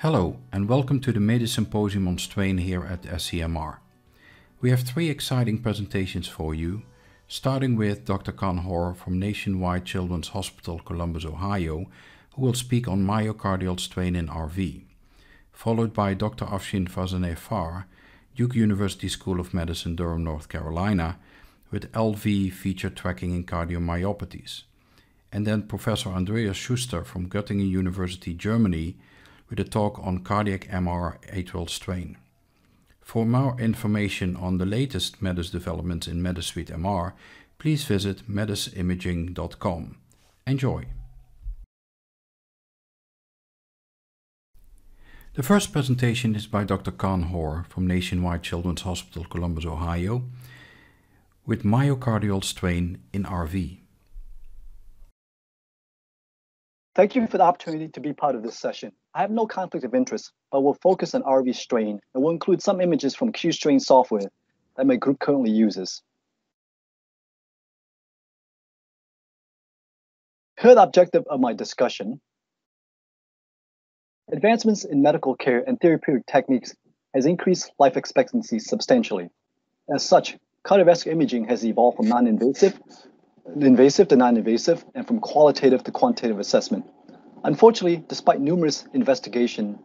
Hello, and welcome to the MEDIS Symposium on strain here at SCMR. We have three exciting presentations for you, starting with Dr. Kan Hor from Nationwide Children's Hospital, Columbus, Ohio, who will speak on myocardial strain in RV, followed by Dr. Afshin Farzaneh Duke University School of Medicine, Durham, North Carolina, with LV feature tracking in cardiomyopathies, and then Professor Andreas Schuster from Göttingen University, Germany, with a talk on cardiac MR atrial strain. For more information on the latest MEDIS developments in Medis Suite MR, please visit medisimaging.com. Enjoy! The first presentation is by Dr. Hor from Nationwide Children's Hospital, Columbus, Ohio, with myocardial strain in RV. Thank you for the opportunity to be part of this session. I have no conflict of interest, but will focus on RV strain and will include some images from QStrain software that my group currently uses. Here the objective of my discussion. Advancements in medical care and therapeutic techniques has increased life expectancy substantially. As such, cardiovascular imaging has evolved from non-invasive invasive to non-invasive and from qualitative to quantitative assessment Unfortunately, despite numerous investigation,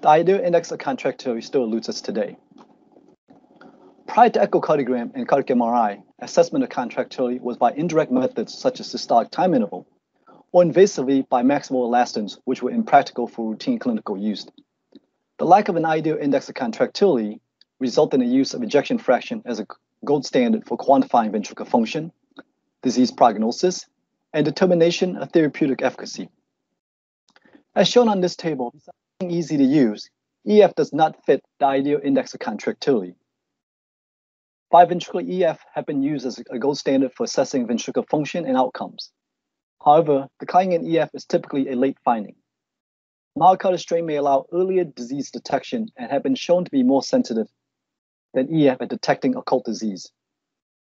the ideal index of contractility still eludes us today. Prior to echocardiogram and cardiac MRI, assessment of contractility was by indirect methods such as systolic time interval, or invasively by maximal elastance, which were impractical for routine clinical use. The lack of an ideal index of contractility resulted in the use of ejection fraction as a gold standard for quantifying ventricular function, disease prognosis, and determination of therapeutic efficacy. As shown on this table, easy to use, EF does not fit the ideal index of contractility. Biventricular EF have been used as a gold standard for assessing ventricular function and outcomes. However, declining in EF is typically a late finding. Myocardial strain may allow earlier disease detection and have been shown to be more sensitive than EF at detecting occult disease.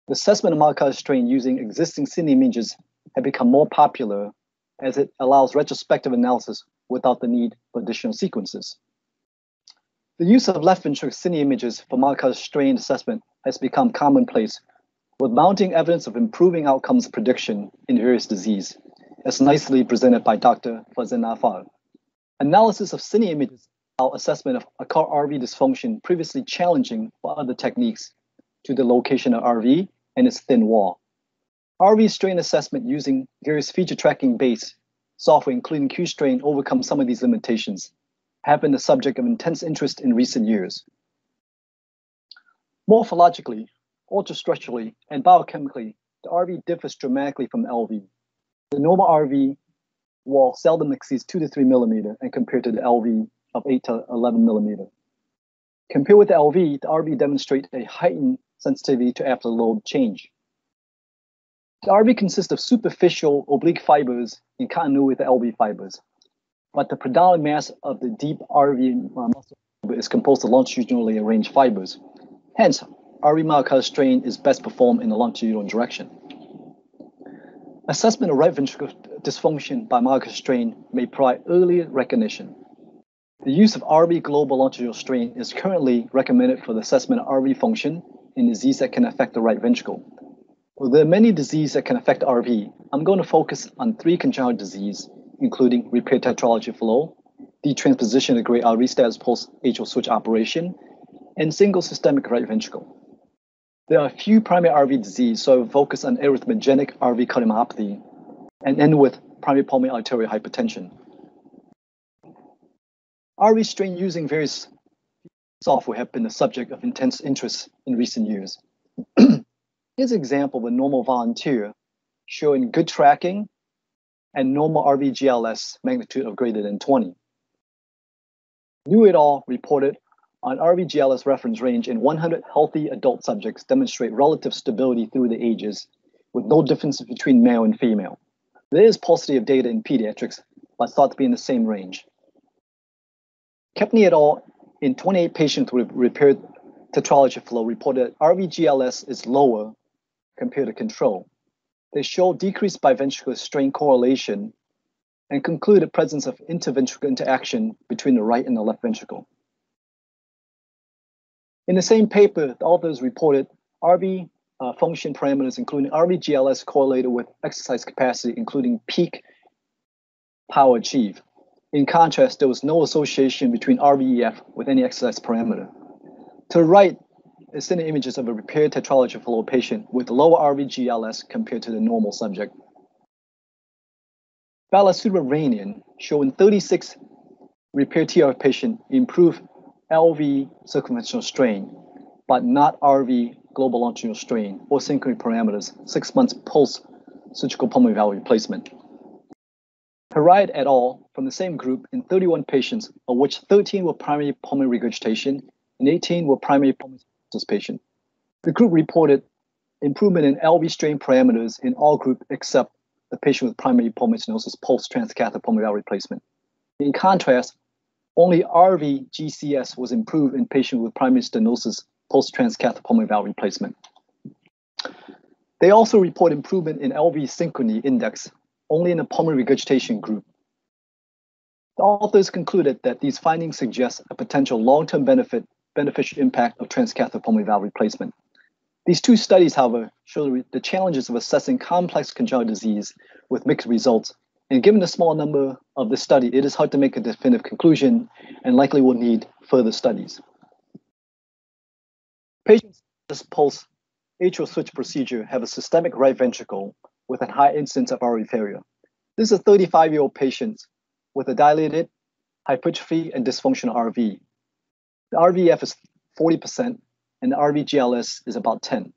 The assessment of myocardial strain using existing cine images have become more popular as it allows retrospective analysis without the need for additional sequences. The use of left ventricular cine images for myocardial strain assessment has become commonplace, with mounting evidence of improving outcomes prediction in various disease, as nicely presented by Dr. Farzaneh Analysis of cine images allow assessment of a car RV dysfunction previously challenging for other techniques to the location of RV and its thin wall. RV strain assessment using various feature tracking based software, including QStrain, overcome some of these limitations, have been the subject of intense interest in recent years. Morphologically, ultrastructurally, and biochemically, the RV differs dramatically from LV. The normal RV wall seldom exceeds 2 to 3 millimeter and compared to the LV of 8 to 11 millimeter. Compared with the LV, the RV demonstrates a heightened sensitivity to afterload change. The RV consists of superficial oblique fibers in continuity with the LV fibers, but the predominant mass of the deep RV uh, muscle is composed of longitudinally arranged fibers. Hence, RV myocardial strain is best performed in the longitudinal direction. Assessment of right ventricular dysfunction by myocardial strain may provide early recognition. The use of RV global longitudinal strain is currently recommended for the assessment of RV function in disease that can affect the right ventricle. Well, there are many diseases that can affect RV. I'm going to focus on three congenital diseases, including repaired tetralogy Fallot, D-transposition of gray RV status post atrial switch operation, and single systemic right ventricle. There are a few primary RV diseases, so I will focus on arrhythmogenic RV cardiomyopathy and end with primary pulmonary arterial hypertension. RV strain using various software have been the subject of intense interest in recent years. Here's an example of a normal volunteer showing good tracking and normal RVGLS magnitude of greater than 20. Liu et al. reported on RVGLS reference range in 100 healthy adult subjects demonstrate relative stability through the ages with no differences between male and female. There is paucity of data in pediatrics, but thought to be in the same range. Kempny et al. In 28 patients with repaired tetralogy Fallot reported RVGLS is lower compared to control. They show decreased biventricular strain correlation and concluded presence of interventricular interaction between the right and the left ventricle. In the same paper, the authors reported RV uh, function parameters, including RV-GLS correlated with exercise capacity, including peak power achieved. In contrast, there was no association between RVEF with any exercise parameter. To the right is sending images of a repaired tetralogy Fallot patient with lower RV-GLS compared to the normal subject. Balasubramanian showing 36 repaired TR patient improved LV circumferential strain, but not RV global longitudinal strain or synchrony parameters six months post surgical pulmonary valve replacement. Harrild et al. from the same group in 31 patients, of which 13 were primary pulmonary regurgitation and 18 were primary pulmonary stenosis patient. The group reported improvement in LV strain parameters in all group except the patient with primary pulmonary stenosis post transcatheter pulmonary valve replacement. In contrast, only RV GCS was improved in patients with primary stenosis post-transcatheter pulmonary valve replacement. They also report improvement in LV synchrony index only in the pulmonary regurgitation group. The authors concluded that these findings suggest a potential long-term benefit, beneficial impact of transcatheter pulmonary valve replacement. These two studies, however, show the challenges of assessing complex congenital disease with mixed results. And given the small number of the study, it is hard to make a definitive conclusion and likely will need further studies. Patients with pulse atrial switch procedure have a systemic right ventricle with a high incidence of RV failure. This is a 35 year old patient with a dilated hypertrophy and dysfunctional RV. The RVF is 40% and the RVGLS is about 10.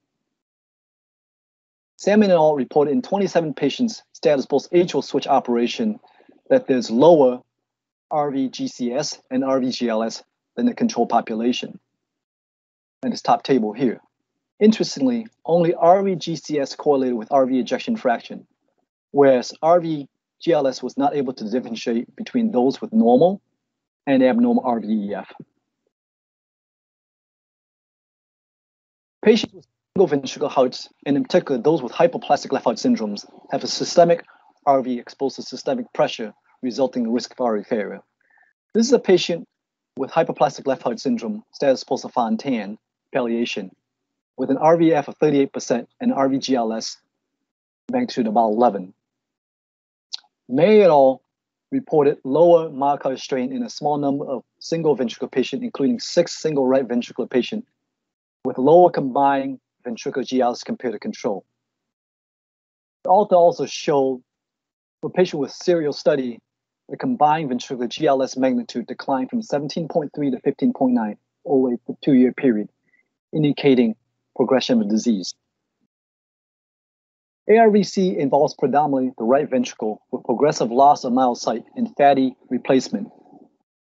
Salmon et al. reported in 27 patients status post atrial switch operation that there's lower RVGCS and RVGLS than the control population in this top table here. Interestingly, only RV-GCS correlated with RV ejection fraction, whereas RV-GLS was not able to differentiate between those with normal and abnormal RVEF. Patients with single ventricular hearts, and in particular those with hypoplastic left heart syndromes, have a systemic RV exposed to systemic pressure, resulting in risk of RV failure. This is a patient with hypoplastic left heart syndrome, status post-Fontan, palliation with an RVF of 38% and RVGLS magnitude about 11. May et al. reported lower myocardial strain in a small number of single ventricular patients, including six single right ventricular patients with lower combined ventricular GLS compared to control. The author also showed for patients with serial study, the combined ventricular GLS magnitude declined from 17.3 to 15.9 over a two-year period indicating progression of disease. ARVC involves predominantly the right ventricle with progressive loss of myocyte and fatty replacement,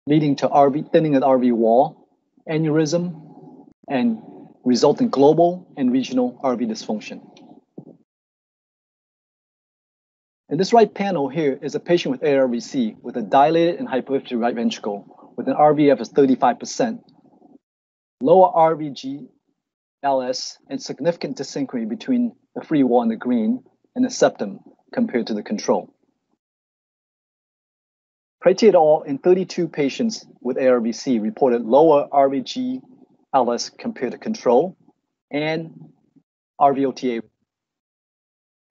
leading to RV, thinning of the RV wall, aneurysm, and resulting global and regional RV dysfunction. In this right panel here is a patient with ARVC with a dilated and hypertrophic right ventricle with an RVF of 35% lower RVG LS and significant dyssynchrony between the free wall and the green and the septum compared to the control. Preti et al. in 32 patients with ARVC reported lower RVG LS compared to control and RVOTA.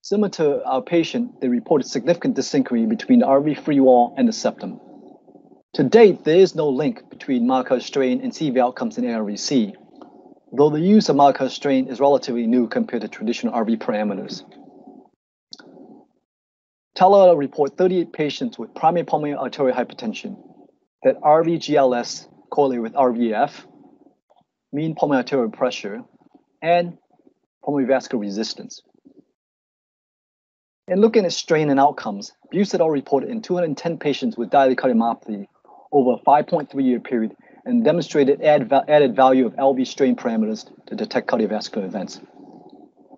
Similar to our patient, they reported significant dyssynchrony between the RV free wall and the septum. To date, there is no link between myocardial strain and CV outcomes in ARVC, though the use of myocardial strain is relatively new compared to traditional RV parameters. Tallow report 38 patients with primary pulmonary arterial hypertension that RVGLS correlated with RVF, mean pulmonary arterial pressure, and pulmonary vascular resistance. In looking at strain and outcomes, Buss reported in 210 patients with dilated cardiomyopathy over a 5.3 year period and demonstrated add, added value of LV strain parameters to detect cardiovascular events.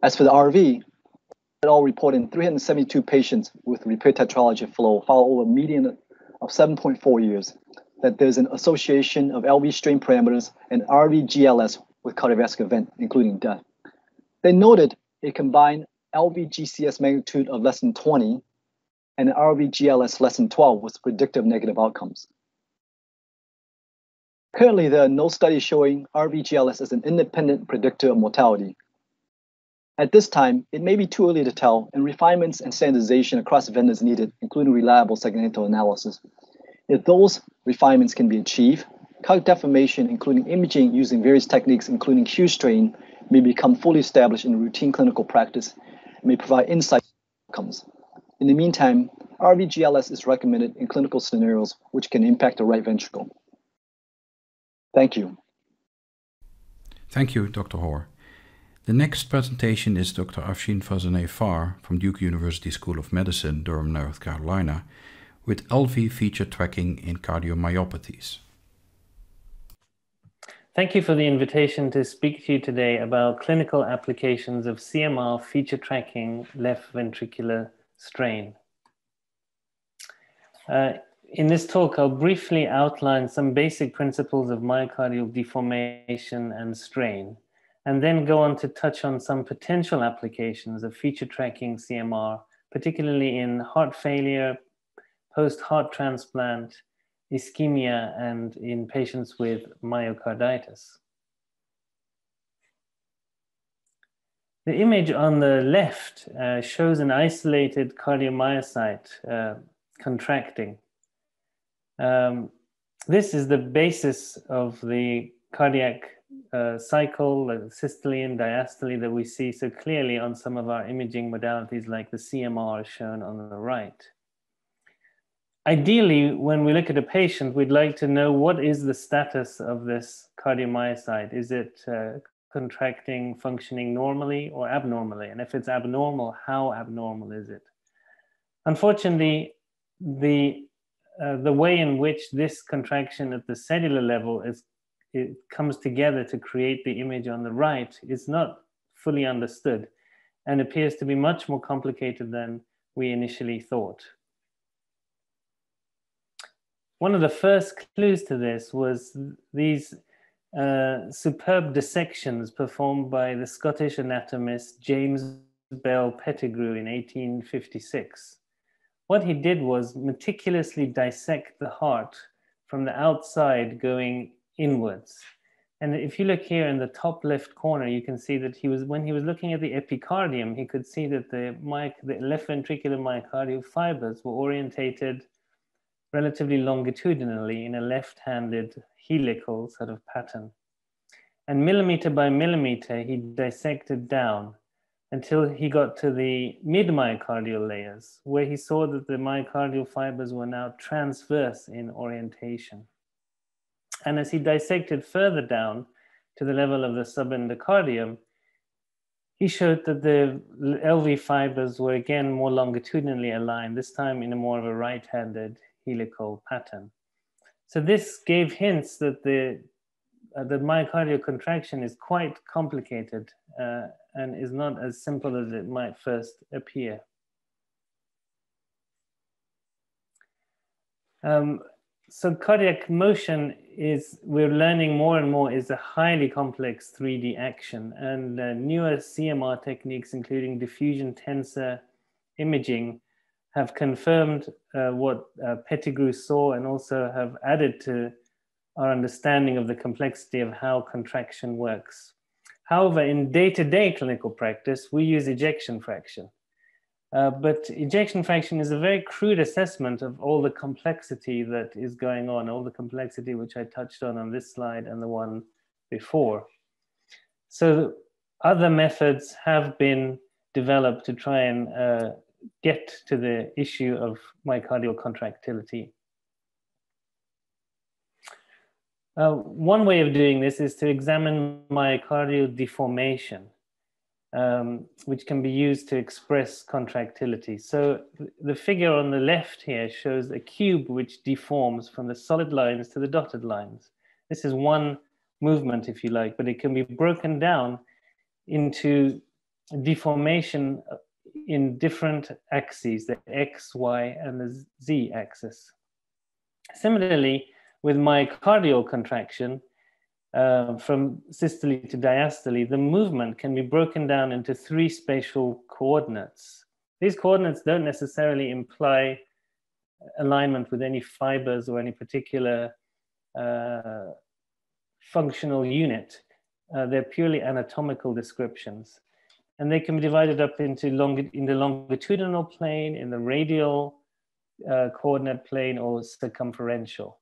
As for the RV, it all reported in 372 patients with repaired tetralogy Fallot followed over a median of 7.4 years that there's an association of LV strain parameters and RV GLS with cardiovascular event, including death. They noted a combined LV GCS magnitude of less than 20 and an RVGLS less than 12 was predictive negative outcomes. Currently, there are no studies showing RVGLS as an independent predictor of mortality. At this time, it may be too early to tell, and refinements and standardization across vendors needed, including reliable segmental analysis. If those refinements can be achieved, cognitive deformation, including imaging using various techniques, including Q strain, may become fully established in routine clinical practice and may provide insight outcomes. In the meantime, RVGLS is recommended in clinical scenarios which can impact the right ventricle. Thank you. Thank you, Dr. Hor. The next presentation is Dr. Afshin Farzaneh-Far from Duke University School of Medicine, Durham, North Carolina, with LV feature tracking in cardiomyopathies. Thank you for the invitation to speak to you today about clinical applications of CMR feature tracking left ventricular strain. Uh, in this talk, I'll briefly outline some basic principles of myocardial deformation and strain, and then go on to touch on some potential applications of feature tracking CMR, particularly in heart failure, post-heart transplant, ischemia and in patients with myocarditis. The image on the left uh, shows an isolated cardiomyocyte uh, contracting. Um, this is the basis of the cardiac uh, cycle, systole and diastole that we see so clearly on some of our imaging modalities like the CMR shown on the right ideally, when we look at a patient, we'd like to know what is the status of this cardiomyocyte. Is it uh, contracting, functioning normally or abnormally? And if it's abnormal, how abnormal is it? Unfortunately, the uh, the way in which this contraction at the cellular level is it comes together to create the image on the right is not fully understood and appears to be much more complicated than we initially thought. One of the first clues to this was these uh, superb dissections performed by the Scottish anatomist James Bell Pettigrew in 1856. What he did was meticulously dissect the heart from the outside going inwards. And if you look here in the top left corner, you can see that he was, when he was looking at the epicardium, he could see that the, the left ventricular myocardial fibers were orientated relatively longitudinally in a left-handed helical sort of pattern. And millimeter by millimeter, he dissected down until he got to the mid-myocardial layers, where he saw that the myocardial fibers were now transverse in orientation. And as he dissected further down to the level of the subendocardium, he showed that the LV fibers were again more longitudinally aligned, this time in a more of a right-handed helical pattern. So this gave hints that the, uh, the myocardial contraction is quite complicated uh, and is not as simple as it might first appear. Um, so cardiac motion is, we're learning more and more, is a highly complex 3D action and uh, newer CMR techniques, including diffusion tensor imaging, have confirmed uh, what uh, Pettigrew saw and also have added to our understanding of the complexity of how contraction works. However, in day-to-day -day clinical practice, we use ejection fraction. Uh, but ejection fraction is a very crude assessment of all the complexity that is going on, all the complexity which I touched on on this slide and the one before. So other methods have been developed to try and uh, get to the issue of myocardial contractility. Uh, one way of doing this is to examine myocardial deformation, um, which can be used to express contractility. So the figure on the left here shows a cube which deforms from the solid lines to the dotted lines. This is one movement, if you like, but it can be broken down into deformation in different axes, the X, Y, and the Z axis. Similarly, with myocardial contraction, uh, from systole to diastole, the movement can be broken down into three spatial coordinates. These coordinates don't necessarily imply alignment with any fibers or any particular uh, functional unit. Uh, they're purely anatomical descriptions. And they can be divided up into long, in the longitudinal plane, in the radial uh, coordinate plane, or circumferential.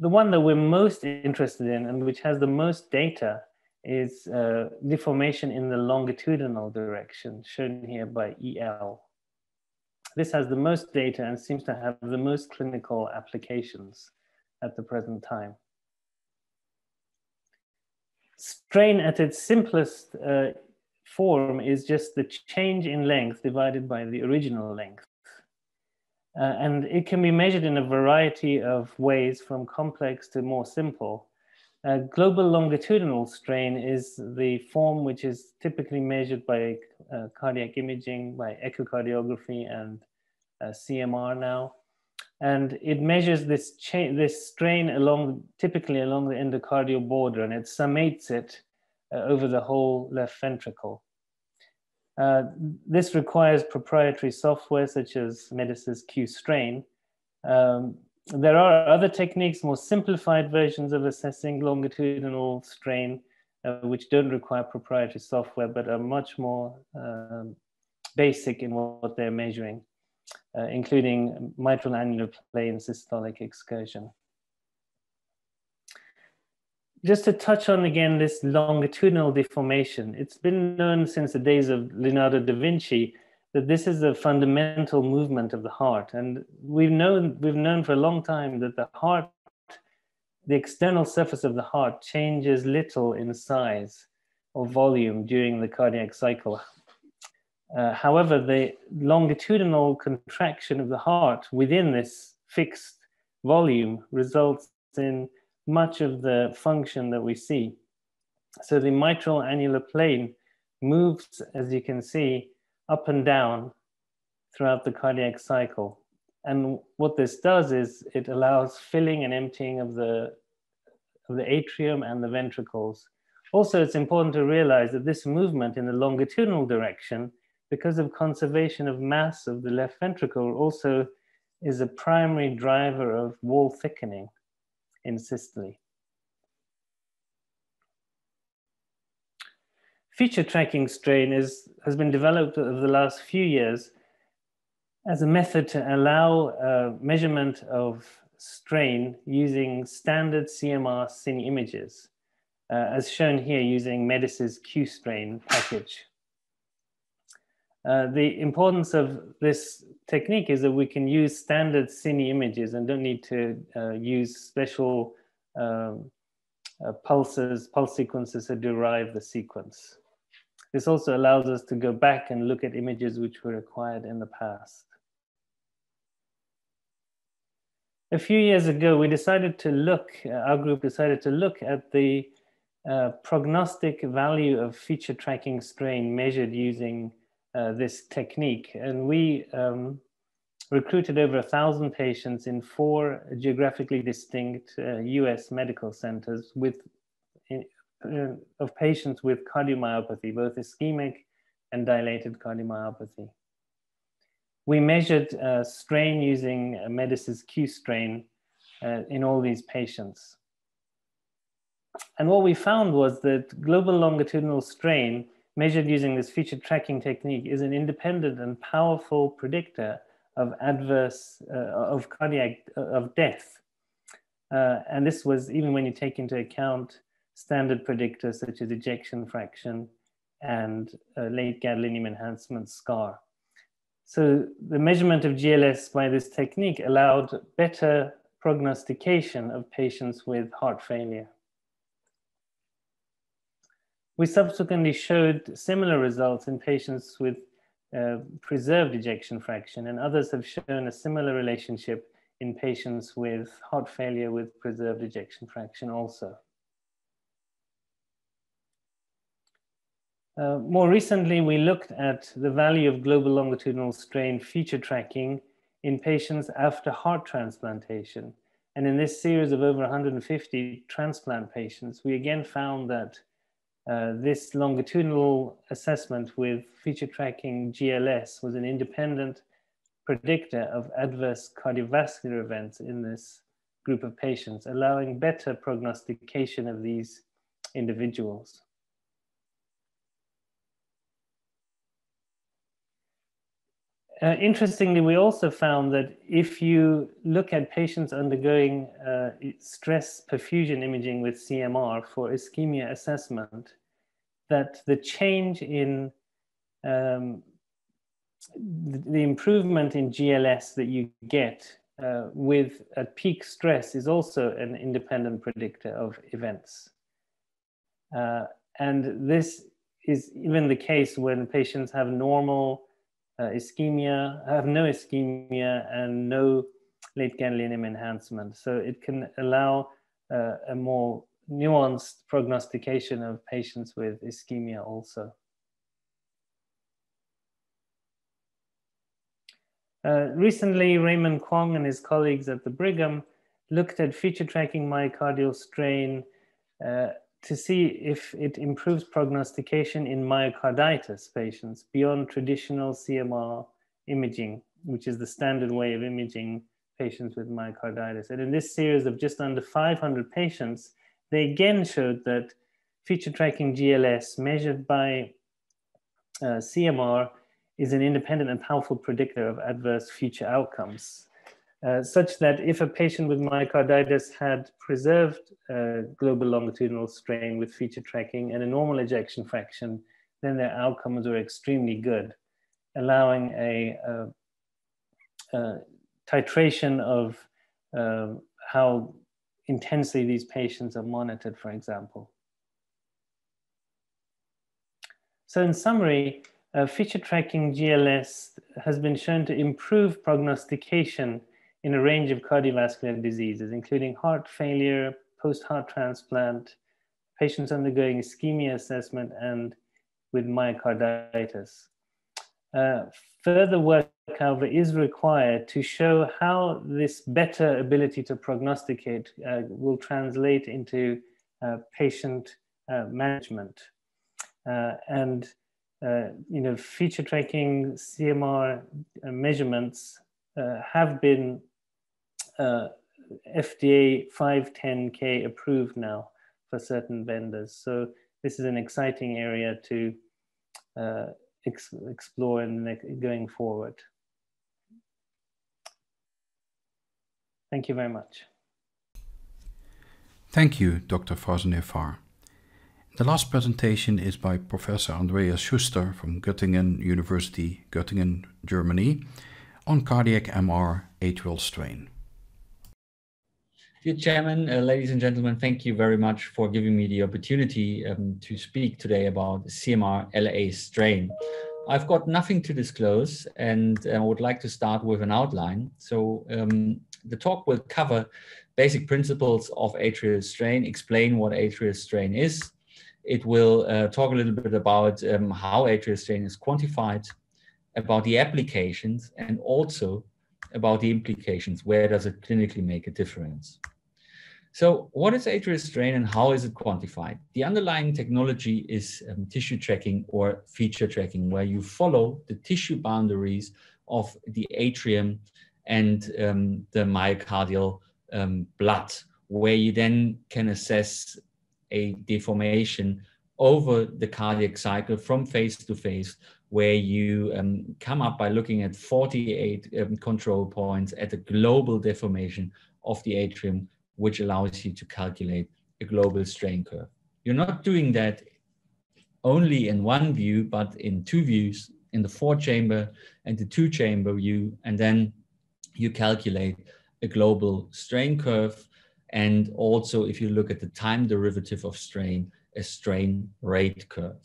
The one that we're most interested in and which has the most data is uh, deformation in the longitudinal direction, shown here by EL. This has the most data and seems to have the most clinical applications at the present time. Strain at its simplest uh, form is just the change in length divided by the original length. Uh, and it can be measured in a variety of ways from complex to more simple. Uh, global longitudinal strain is the form which is typically measured by uh, cardiac imaging, by echocardiography and uh, CMR now. And it measures this, this strain along, typically along the endocardial border, and it summates it uh, over the whole left ventricle. Uh, this requires proprietary software such as Medis's QStrain, um, there are other techniques, more simplified versions of assessing longitudinal strain, uh, which don't require proprietary software, but are much more um, basic in what they're measuring, uh, including mitral annular plane systolic excursion. Just to touch on again this longitudinal deformation, it's been known since the days of Leonardo da Vinci that this is a fundamental movement of the heart. And we've known, we've known for a long time that the heart, the external surface of the heart changes little in size or volume during the cardiac cycle. Uh, however, the longitudinal contraction of the heart within this fixed volume results in much of the function that we see. So the mitral annular plane moves, as you can see, up and down throughout the cardiac cycle. And what this does is it allows filling and emptying of the, of the atrium and the ventricles. Also, it's important to realize that this movement in the longitudinal direction, because of conservation of mass of the left ventricle, also is a primary driver of wall thickening in systole. feature tracking strain is, has been developed over the last few years as a method to allow uh, measurement of strain using standard CMR cine images, uh, as shown here using Medis's QStrain package. Uh, the importance of this technique is that we can use standard cine images and don't need to uh, use special um, uh, pulses, pulse sequences to derive the sequence. This also allows us to go back and look at images which were acquired in the past. A few years ago, we decided to look, uh, our group decided to look at the uh, prognostic value of feature tracking strain measured using uh, this technique. And we um, recruited over a thousand patients in four geographically distinct US uh, medical centers with uh, of patients with cardiomyopathy, both ischemic and dilated cardiomyopathy. We measured uh, strain using uh, Medis's QStrain uh, in all these patients. And what we found was that global longitudinal strain measured using this feature tracking technique is an independent and powerful predictor of adverse, uh, of cardiac, uh, of death. Uh, and this was even when you take into account standard predictors such as ejection fraction and uh, late gadolinium enhancement scar. So the measurement of GLS by this technique allowed better prognostication of patients with heart failure. We subsequently showed similar results in patients with uh, preserved ejection fraction, and others have shown a similar relationship in patients with heart failure with preserved ejection fraction also. Uh, more recently, we looked at the value of global longitudinal strain feature tracking in patients after heart transplantation. And in this series of over 150 transplant patients, we again found that Uh, this longitudinal assessment with feature tracking GLS was an independent predictor of adverse cardiovascular events in this group of patients, allowing better prognostication of these individuals. Uh, interestingly, we also found that if you look at patients undergoing uh, stress perfusion imaging with CMR for ischemia assessment, that the change in um, the, the, improvement in GLS that you get uh, with a peak stress is also an independent predictor of events. Uh, and this is even the case when patients have normal uh, ischemia, have no ischemia and no late gadolinium enhancement. So it can allow uh, a more nuanced prognostication of patients with ischemia also. Uh, recently, Raymond Kwong and his colleagues at the Brigham looked at feature tracking myocardial strain uh, to see if it improves prognostication in myocarditis patients beyond traditional CMR imaging, which is the standard way of imaging patients with myocarditis. And in this series of just under 500 patients, they again showed that feature tracking GLS measured by uh, CMR is an independent and powerful predictor of adverse future outcomes. Uh, such that if a patient with myocarditis had preserved uh, global longitudinal strain with feature tracking and a normal ejection fraction, then their outcomes were extremely good, allowing a, a, a titration of um, how intensely these patients are monitored, for example. So in summary, uh, feature tracking GLS has been shown to improve prognostication in a range of cardiovascular diseases, including heart failure, post-heart transplant, patients undergoing ischemia assessment, and with myocarditis. Uh, further work, however, is required to show how this better ability to prognosticate uh, will translate into uh, patient uh, management. Uh, and, uh, you know, feature tracking CMR measurements have been FDA 510K approved now for certain vendors. So this is an exciting area to ex explore in going forward. Thank you very much. Thank you, Dr. Farzaneh-Far. The last presentation is by Professor Andreas Schuster from Göttingen University, Göttingen, Germany, on cardiac MR atrial strain. Dear Chairman, uh, ladies and gentlemen, thank you very much for giving me the opportunity um, to speak today about CMR LA strain. I've got nothing to disclose and I would like to start with an outline. So um, the talk will cover basic principles of atrial strain, explain what atrial strain is. It will uh, talk a little bit about um, how atrial strain is quantified, about the applications, and also about the implications. Where does it clinically make a difference? So what is atrial strain and how is it quantified? The underlying technology is um, tissue tracking or feature tracking, where you follow the tissue boundaries of the atrium and um, the myocardial um, blood, where you then can assess a deformation over the cardiac cycle from phase to phase where you um, come up by looking at 48 um, control points at a global deformation of the atrium, which allows you to calculate a global strain curve. You're not doing that only in one view, but in two views, in the four chamber and the two chamber view, and then you calculate a global strain curve. And also, if you look at the time derivative of strain, a strain rate curve.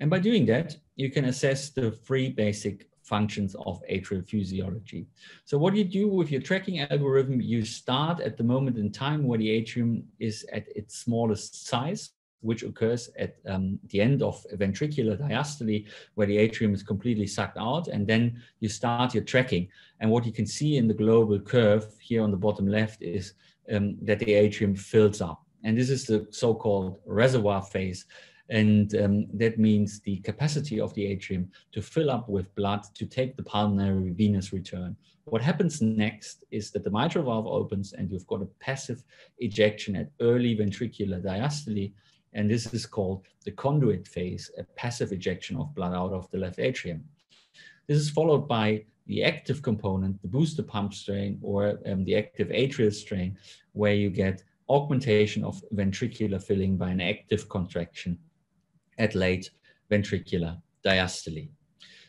And by doing that, you can assess the three basic functions of atrial physiology. So what you do with your tracking algorithm, you start at the moment in time where the atrium is at its smallest size, which occurs at um, the end of ventricular diastole, where the atrium is completely sucked out. And then you start your tracking. And what you can see in the global curve here on the bottom left is um, that the atrium fills up. And this is the so-called reservoir phase And um, that means the capacity of the atrium to fill up with blood to take the pulmonary venous return. What happens next is that the mitral valve opens and you've got a passive ejection at early ventricular diastole. And this is called the conduit phase, a passive ejection of blood out of the left atrium. This is followed by the active component, the booster pump strain, or um, the active atrial strain, where you get augmentation of ventricular filling by an active contraction at late ventricular diastole.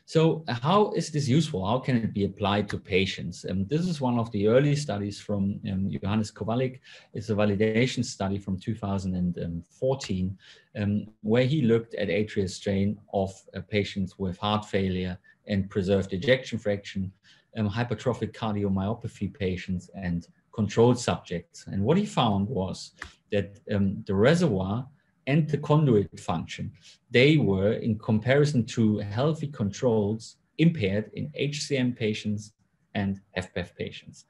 So how is this useful? How can it be applied to patients? Um, this is one of the early studies from um, Johannes Kowallick. It's a validation study from 2014, um, where he looked at atrial strain of uh, patients with heart failure and preserved ejection fraction, um, hypertrophic cardiomyopathy patients, and controlled subjects. And what he found was that um, the reservoir and the conduit function, they were in comparison to healthy controls impaired in HCM patients and HFpEF patients.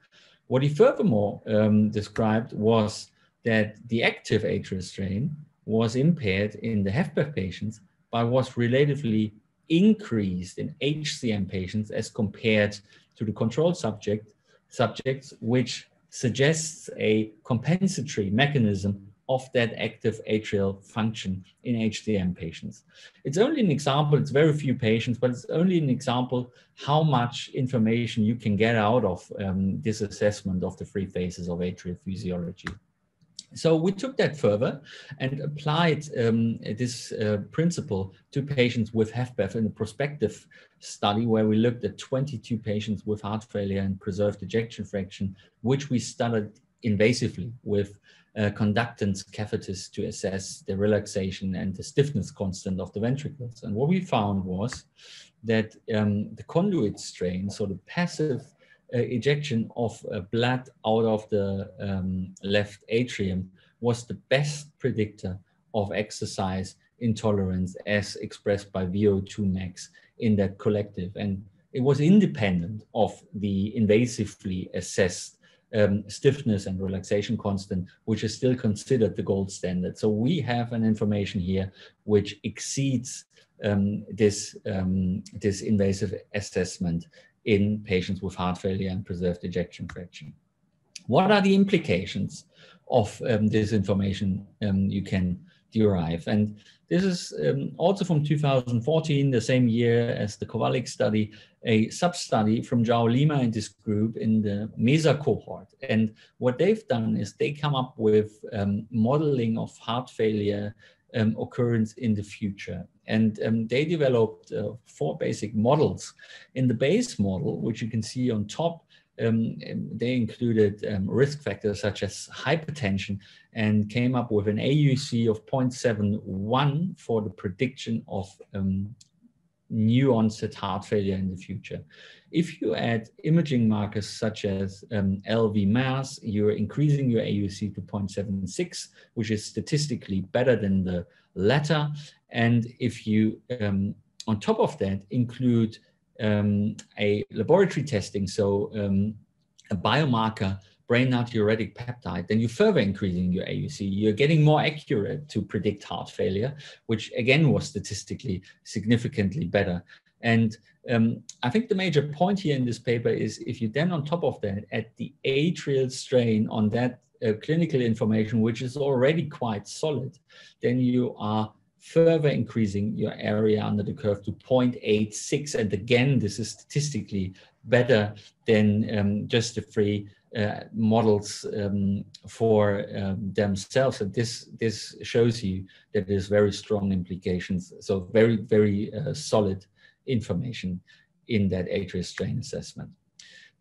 What he furthermore um, described was that the active atrial strain was impaired in the HFpEF patients, but was relatively increased in HCM patients as compared to the control subject subjects, which suggests a compensatory mechanism of that active atrial function in HCM patients. It's only an example, it's very few patients, but it's only an example how much information you can get out of um, this assessment of the three phases of atrial physiology. So we took that further and applied um, this uh, principle to patients with HFpEF in a prospective study where we looked at 22 patients with heart failure and preserved ejection fraction, which we studied invasively with uh, conductance catheters to assess the relaxation and the stiffness constant of the ventricles. And what we found was that um, the conduit strain, so the passive uh, ejection of uh, blood out of the um, left atrium was the best predictor of exercise intolerance as expressed by VO2 max in that collective. And it was independent of the invasively assessed um, stiffness and relaxation constant, which is still considered the gold standard. So we have an information here which exceeds um, this, um, this invasive assessment in patients with heart failure and preserved ejection fraction. What are the implications of um, this information um, you can derive? And this is um, also from 2014, the same year as the Kowallick study, a sub-study from João Lima and this group in the MESA cohort. And what they've done is they come up with um, modeling of heart failure um, occurrence in the future. And um, they developed uh, four basic models. In the base model, which you can see on top, um, um they included um, risk factors such as hypertension and came up with an AUC of 0.71 for the prediction of um, new onset heart failure in the future. If you add imaging markers such as um, LV mass, you're increasing your AUC to 0.76, which is statistically better than the latter. And if you, um, on top of that, include um, a laboratory testing, so um, a biomarker brain natriuretic peptide, then you're further increasing your AUC. You're getting more accurate to predict heart failure, which again was statistically significantly better. And um, I think the major point here in this paper is if you then on top of that at the atrial strain on that uh, clinical information, which is already quite solid, then you are further increasing your area under the curve to 0.86. And again, this is statistically better than um, just the free uh, models um, for um, themselves. And this, this shows you that there's very strong implications. So very, very uh, solid information in that atrial strain assessment.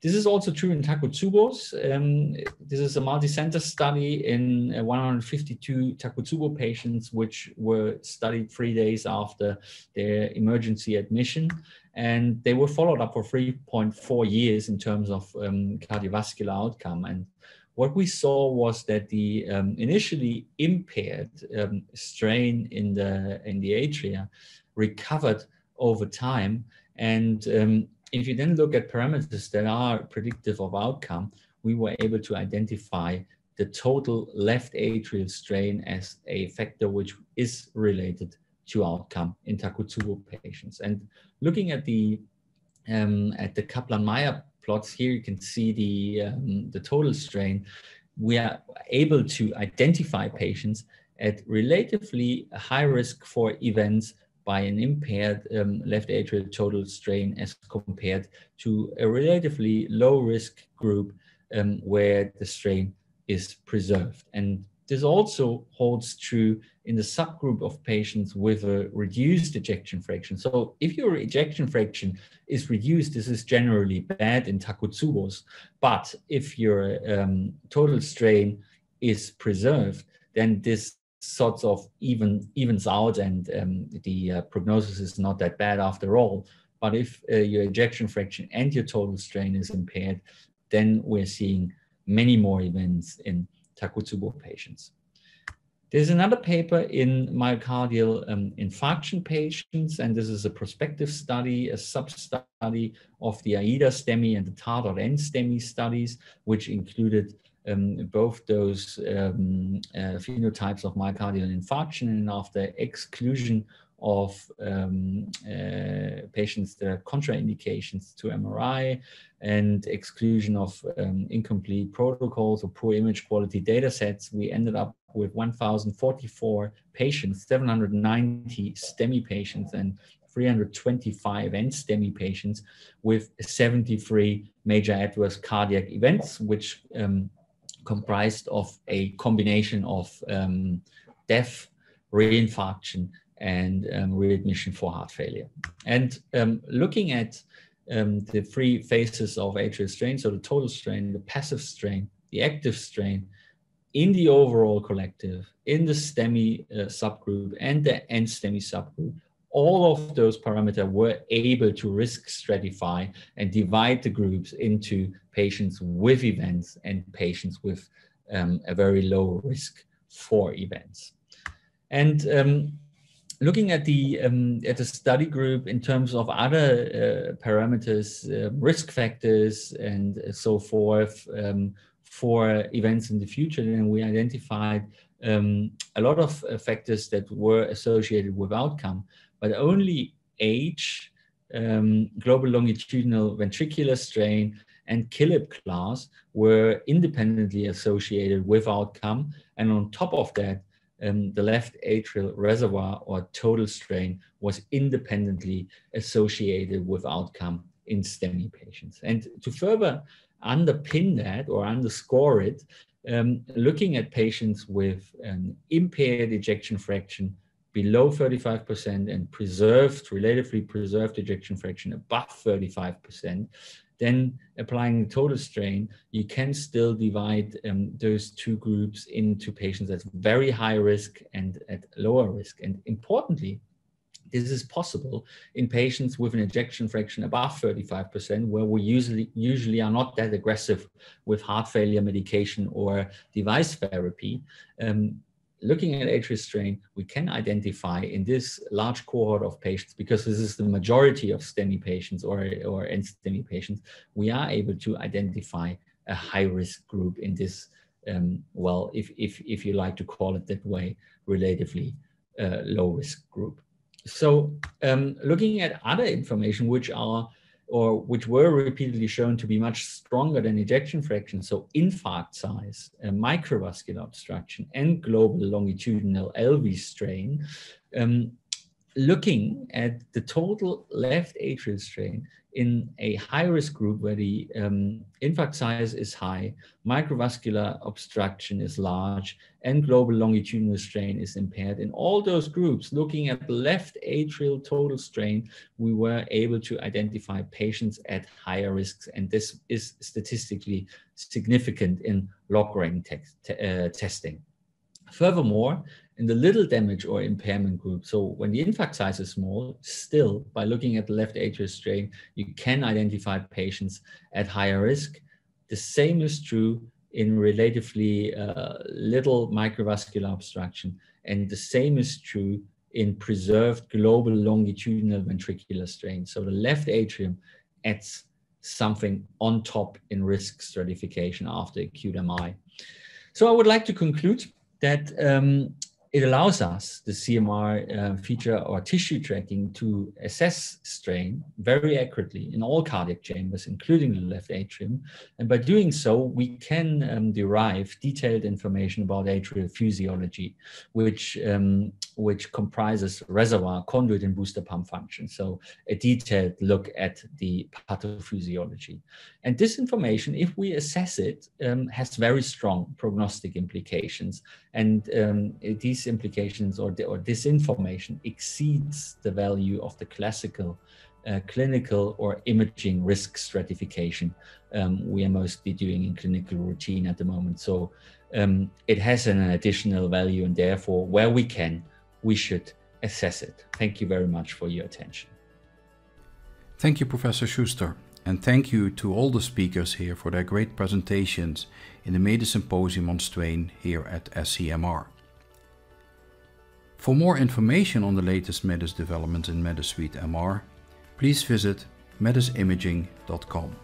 This is also true in Takotsubo's. Um, this is a multi-center study in uh, 152 Takotsubo patients, which were studied three days after their emergency admission. And they were followed up for 3.4 years in terms of um, cardiovascular outcome. And what we saw was that the um, initially impaired um, strain in the, in the atria recovered over time. And um, if you then look at parameters that are predictive of outcome, we were able to identify the total left atrial strain as a factor which is related to outcome in Takotsubo patients. And looking at the um, at the Kaplan-Meier plots here, you can see the um, the total strain. We are able to identify patients at relatively high risk for events by an impaired um, left atrial total strain as compared to a relatively low risk group um, where the strain is preserved. And this also holds true in the subgroup of patients with a reduced ejection fraction. So if your ejection fraction is reduced, this is generally bad in Takotsubos. But if your um, total strain is preserved, then this sorts of even evens out and um, the uh, prognosis is not that bad after all. But if uh, your ejection fraction and your total strain is impaired, then we're seeing many more events in Takotsubo patients. There's another paper in myocardial um, infarction patients, and this is a prospective study, a sub-study of the AIDA STEMI and the TATORT-N STEMI studies, which included um, both those um, uh, phenotypes of myocardial infarction and after exclusion of um, uh, patients that are contraindications to MRI and exclusion of um, incomplete protocols or poor image quality data sets, we ended up with 1,044 patients, 790 STEMI patients, and 325 NSTEMI patients with 73 major adverse cardiac events, which um, comprised of a combination of um, death, reinfarction, and um, readmission for heart failure. And um, looking at um, the three phases of atrial strain, so the total strain, the passive strain, the active strain, in the overall collective, in the STEMI uh, subgroup and the NSTEMI subgroup, all of those parameters were able to risk stratify and divide the groups into patients with events and patients with um, a very low risk for events. And um, looking at the um, at the study group in terms of other uh, parameters, uh, risk factors, and so forth um, for events in the future, then we identified um, a lot of uh, factors that were associated with outcome but only age, um, global longitudinal ventricular strain, and Killip class were independently associated with outcome. And on top of that, um, the left atrial reservoir or total strain was independently associated with outcome in STEMI patients. And to further underpin that or underscore it, um, looking at patients with an impaired ejection fraction below 35% and preserved, relatively preserved ejection fraction above 35%, then applying the total strain, you can still divide um, those two groups into patients at very high risk and at lower risk. And importantly, this is possible in patients with an ejection fraction above 35%, where we usually usually are not that aggressive with heart failure medication or device therapy. Um, looking at atrial strain, we can identify in this large cohort of patients, because this is the majority of STEMI patients or, or NSTEMI patients, we are able to identify a high risk group in this, um, well, if, if, if you like to call it that way, relatively uh, low risk group. So um, looking at other information, which are or which were repeatedly shown to be much stronger than ejection fraction, so infarct size, microvascular obstruction, and global longitudinal LV strain, um, looking at the total left atrial strain in a high-risk group where the um, infarct size is high, microvascular obstruction is large, and global longitudinal strain is impaired. In all those groups, looking at the left atrial total strain, we were able to identify patients at higher risks, and this is statistically significant in log-rank te uh, testing. Furthermore, in the little damage or impairment group, so when the infarct size is small, still by looking at the left atrial strain, you can identify patients at higher risk. The same is true in relatively uh, little microvascular obstruction, and the same is true in preserved global longitudinal ventricular strain. So the left atrium adds something on top in risk stratification after acute MI. So I would like to conclude that um, it allows us, the CMR uh, feature or tissue tracking, to assess strain very accurately in all cardiac chambers, including the left atrium. And by doing so, we can um, derive detailed information about atrial physiology, which, um, which comprises reservoir, conduit, and booster pump function. So a detailed look at the pathophysiology. And this information, if we assess it, um, has very strong prognostic implications. And um, these implications or, or this information exceeds the value of the classical uh, clinical or imaging risk stratification um, we are mostly doing in clinical routine at the moment. So um, it has an additional value and therefore where we can, we should assess it. Thank you very much for your attention. Thank you, Professor Schuster. And thank you to all the speakers here for their great presentations in the Medis Symposium on strain here at SCMR. For more information on the latest MEDIS developments in Medis Suite MR, please visit medisimaging.com.